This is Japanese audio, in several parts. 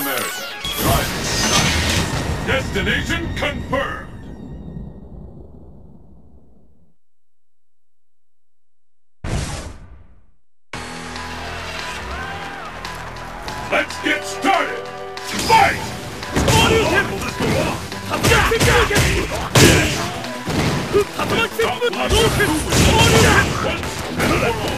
America. Destination confirmed. Let's get started! Fight! Let's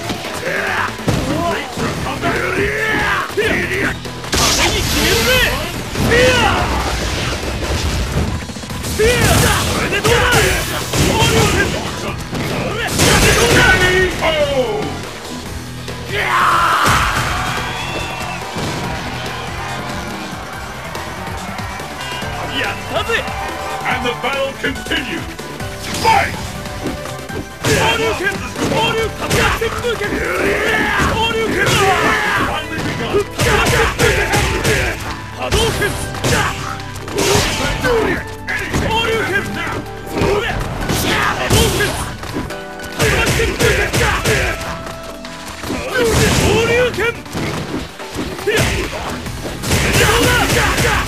ったぜ And the battle continues! Fight! 交流拳交流活躍風交流拳波動拳交流拳拳拳交流拳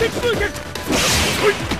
敵数